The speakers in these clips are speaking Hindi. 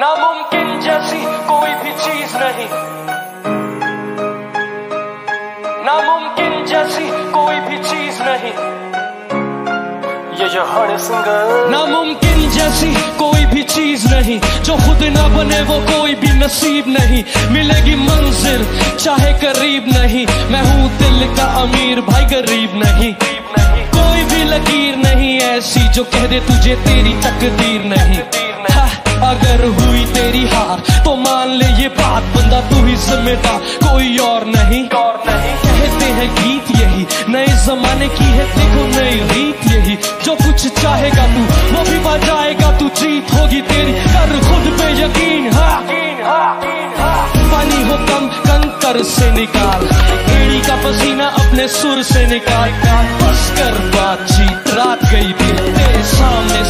जैसी कोई भी चीज़ नहीं। नामुमकिन जैसी कोई भी चीज़ नहीं। ये जो हर सिंगर। नामुमकिन जैसी कोई भी चीज़ नहीं। जो खुद ना बने वो कोई भी नसीब नहीं। मिलेगी मंजिल, चाहे करीब नहीं। मैं हूँ दिल का अमीर भाई, गरीब नहीं। कोई भी लकीर नहीं ऐसी जो कह दे तुझे तेरी तकदीर नहीं। अगर हुई तेरी हार तो मान ले ये बात, बंदा तू ही जिम्मेदार। कोई और नहीं। और नहीं कहते हैं गीत यही, नए जमाने की है, देखो नई रीत यही। जो कुछ चाहेगा तू, वो भी बजाएगा, तू जीत होगी तेरी। कर खुद पे यकीन हाँ। पानी हो कम, कंकर से निकाल। एड़ी का पसीना अपने सुर से निकाल। बस कर बातचीत, रात गई भी तेरे सामने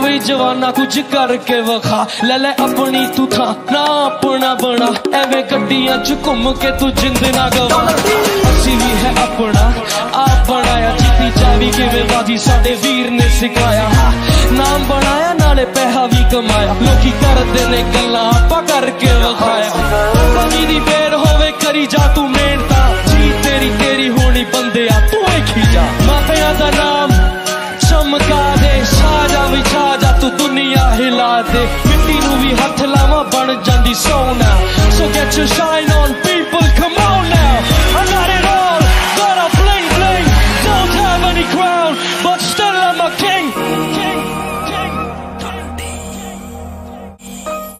ਵੇ ਜਵਾਨਾ ਕੁਝ ਕਰਕੇ ਵਖਾ। ਲੈ ਲੈ ਆਪਣੀ ਤੂੰ ਥਾਂ, ਨਾ ਆਪਣਾ ਬਣਾ। ਐਵੇਂ ਗੱਡੀਆਂ 'ਚ ਘੁੰਮ ਕੇ ਤੂੰ ਜਿੰਦ ਨਾ ਗਵਾ। ਅਸੀਂ ਵੀ ਹੈ ਆਪਣਾ, ਆਪ ਬਣਾਇਆ ਜਿੱਤੀ ਚਾਵੀ ਕਿਵੇਂ ਬਾਜੀ, ਸਾਡੇ ਵੀਰ ਨੇ ਸਿਖਾਇਆ। ਨਾਮ ਬਣਾਇਆ, ਨਾਲੇ ਪੈਸਾ ਵੀ ਕਮਾਇਆ। ਲੋਕੀ ਕਰਦੇ ਨੇ ਗੱਲਾਂ, ਆਪਾਂ ਕਰਕੇ ਵਖਾਇਆ। ਪਾਣੀ ਦੀ ਬੇਰ ਹੋਵੇ, ਕਰੀ ਜਾ ਤੂੰ ਮਿਹਨਤਾਂ। ਜੀ ਤੇਰੀ ਤੇਰੀ ਹੋਣੀ ਬੰਦੇ ਆ ਤੂੰ ਹੀ ਖੀ ਜਾ। ਮਾਪਿਆਂ ਦਾ ਨਾਮ ਚਮਕਾ ਦੇ ਸਾਰਾ ਵਿਚਾਰ ਜਾ ਤੂੰ ਦੁਨੀਆ ਹਿਲਾ ਦੇ ਮਿੱਟੀ ਨੂੰ ਵੀ ਹੱਥ ਲਾਵਾਂ ਬਣ ਜਾਂਦੀ ਸੋਨਾ ਸੋ ਗੈਟ ਯੂ ਸ਼ਾਈਨ